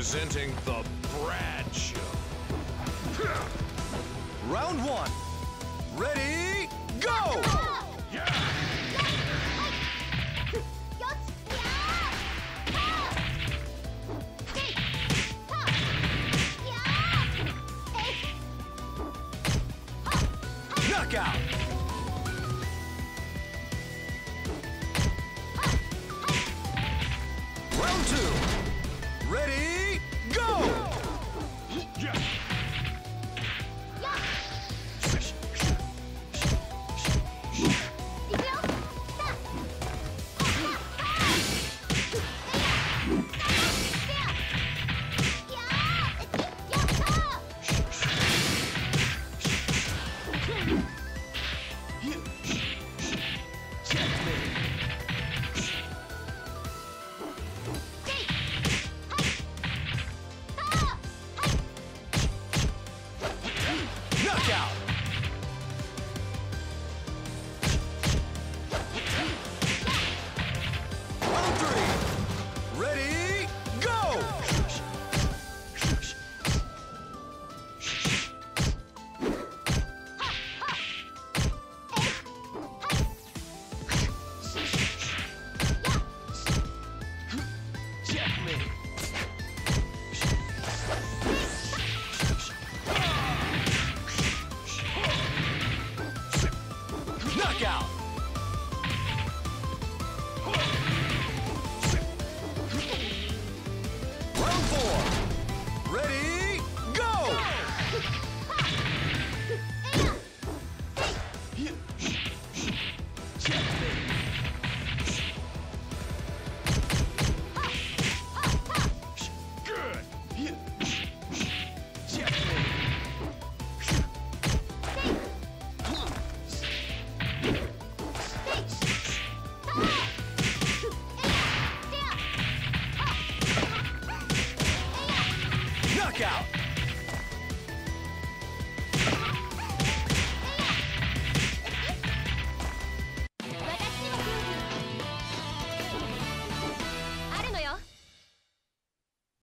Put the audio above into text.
Presenting the Brad Show. Round one. Ready, go! Knockout! Knockout! Round four! out.